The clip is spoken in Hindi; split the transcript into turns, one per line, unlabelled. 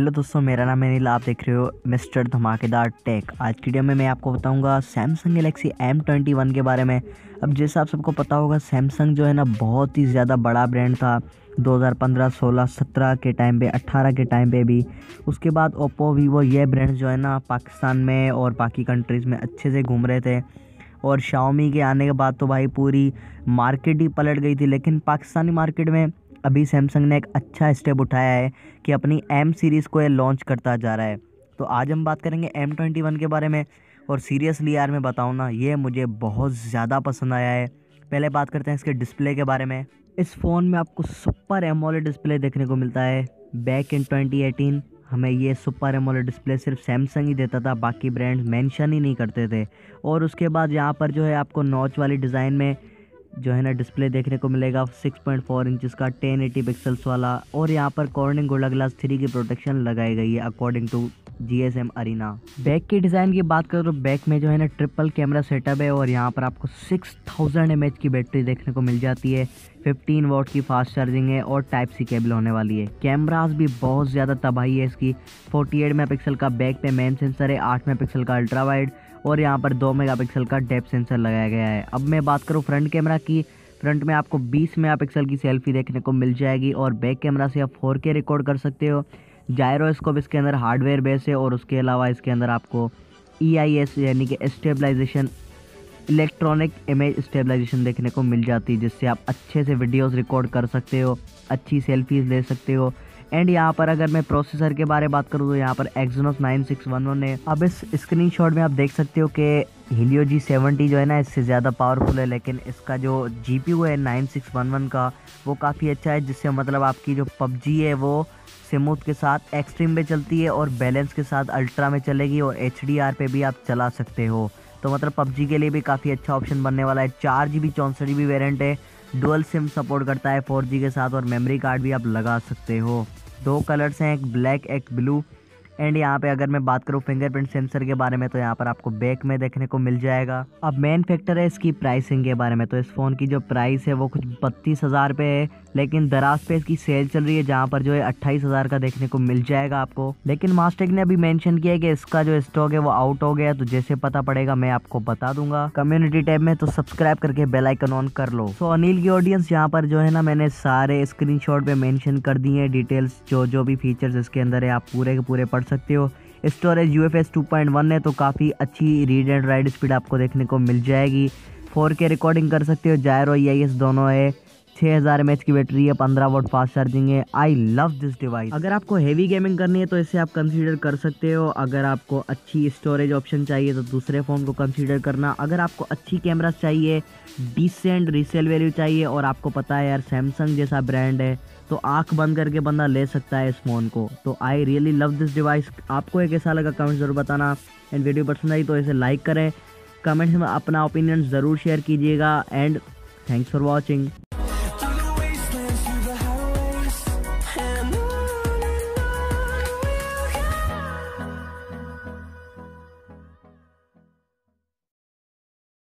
हेलो दोस्तों मेरा नाम है नील आप देख रहे हो मिस्टर धमाकेदार टेक। आज की वीडियो में मैं आपको बताऊँगा Samsung Galaxy M twenty one के बारे में। अब जैसा आप सबको पता होगा सैमसंग जो है ना बहुत ही ज़्यादा बड़ा ब्रांड था 2015, 16, 17 के टाइम पे 18 के टाइम पे भी। उसके बाद ओप्पो वीवो ये ब्रांड जो है ना पाकिस्तान में और बाकी कंट्रीज़ में अच्छे से घूम रहे थे। और शाओमी के आने के बाद तो भाई पूरी मार्केट ही पलट गई थी लेकिन पाकिस्तानी मार्केट में अभी सैमसंग ने एक अच्छा स्टेप उठाया है कि अपनी एम सीरीज़ को ये लॉन्च करता जा रहा है। तो आज हम बात करेंगे एम ट्वेंटी वन के बारे में, और सीरियसली यार मैं बताऊँ ना, ये मुझे बहुत ज़्यादा पसंद आया है। पहले बात करते हैं इसके डिस्प्ले के बारे में। इस फ़ोन में आपको सुपर एमोलेड डिस्प्ले देखने को मिलता है। बैक इन 2018 हमें ये सुपर एमोलेड डिस्प्ले सिर्फ़ सैमसंग ही देता था, बाकी ब्रांड मेंशन ही नहीं करते थे। और उसके बाद यहाँ पर जो है आपको नॉच वाली डिज़ाइन में जो है ना डिस्प्ले देखने को मिलेगा 6.4 पॉइंट इंचज़ का 1080 पिक्सल्स वाला, और यहाँ पर कॉर्निंग गोला ग्लास थ्री की प्रोटेक्शन लगाई गई है according to G S M arena back की डिज़ाइन की बात करो तो बैक में जो है ना ट्रिपल कैमरा सेटअप है और यहाँ पर आपको 6000 थाउज़ेंड एम एच की बैटरी देखने को मिल जाती है। 15 वोट की फास्ट चार्जिंग है और टाइप सी केबल होने वाली है। कैमराज भी बहुत ज़्यादा तबाही है इसकी। 48 मेगापिक्सल का बैक पे मेन सेंसर है 8 मेगापिक्सल का अल्ट्रा वाइड और यहाँ पर दो मेगापिक्सल का डेप सेंसर लगाया गया है। अब मैं बात करूँ फ्रंट कैमरा की। फ्रंट में आपको 20 मेगापिक्सल की सेल्फी देखने को मिल जाएगी और बैक कैमरा से आप 4K रिकॉर्ड कर सकते हो। जायरोस्कोप इसके अंदर हार्डवेयर बेस है और उसके अलावा इसके अंदर आपको ई आई एस यानी कि स्टेबलाइजेशन इलेक्ट्रॉनिक इमेज स्टेबलाइजेशन देखने को मिल जाती है, जिससे आप अच्छे से वीडियोस रिकॉर्ड कर सकते हो, अच्छी सेल्फीज ले सकते हो एंड यहाँ पर अगर मैं प्रोसेसर के बारे में बात करूँ तो यहाँ पर एक्जोनोस 9611 है अब इस स्क्रीनशॉट में आप देख सकते हो कि हीलियो जी सेवेंटी जो है ना, इससे ज़्यादा पावरफुल है, लेकिन इसका जो जी पी है 9611 का, वो काफ़ी अच्छा है, जिससे मतलब आपकी जो पबजी है वो स्मूथ के साथ एक्सट्रीम पे चलती है और बैलेंस के साथ अल्ट्रा में चलेगी और HDR पे भी आप चला सकते हो। तो मतलब पबजी के लिए भी काफ़ी अच्छा ऑप्शन बनने वाला है। चार जी बी चौंसठ जी बी वेरियंट है। डुअल सिम सपोर्ट करता है फोर के साथ और मेमोरी कार्ड भी आप लगा सकते हो। दो कलर्स हैं, एक ब्लैक एक ब्लू एंड यहाँ पे अगर मैं बात करूँ फिंगरप्रिंट सेंसर के बारे में तो यहाँ पर आपको बैक में देखने को मिल जाएगा। अब मेन फैक्टर है इसकी प्राइसिंग के बारे में। तो इस फ़ोन की जो प्राइस है, वो कुछ बत्तीस हज़ार पे है। लेकिन दराज पे इसकी सेल चल रही है, जहाँ पर जो है अट्ठाईस हज़ार का देखने को मिल जाएगा आपको। लेकिन मास्टेक ने अभी मेंशन किया है कि इसका जो स्टॉक है, वो आउट हो गया तो जैसे पता पड़ेगा, मैं आपको बता दूँगा। कम्युनिटी टैब में तो सब्सक्राइब करके बेल आइकन ऑन कर लो। तो अनिल की ऑडियंस यहाँ पर जो है ना, मैंने सारे स्क्रीन शॉट पे मेंशन कर दिए हैं। डिटेल्स जो जो भी फीचर्स इसके अंदर है, आप पूरे के पूरे पढ़ सकते हो। Storage U F S two point one है तो काफ़ी अच्छी रीड एंड राइड स्पीड आपको देखने को मिल जाएगी। फोर के रिकॉर्डिंग कर सकते हो जायरो ई एस दोनों है। छः हज़ार एम की बैटरी है, पंद्रह वोट फास्ट चार्जिंग है। आई लव दिस डिवाइस अगर आपको हैवी गेमिंग करनी है तो इसे आप कंसीडर कर सकते हो। अगर आपको अच्छी स्टोरेज ऑप्शन चाहिए तो दूसरे फ़ोन को कंसीडर करना। अगर आपको अच्छी कैमरा चाहिए डिसेंट रीसेल वैल्यू चाहिए और आपको पता है यार सैमसंग जैसा ब्रांड है तो आँख बंद करके बंदा ले सकता है इस फ़ोन को। तो I really love this device आपको एक ऐसा लगा कमेंट ज़रूर बताना। एंड वीडियो पसंद आई तो इसे लाइक करें। कमेंट्स में अपना ओपिनियन ज़रूर शेयर कीजिएगा। And thanks for watching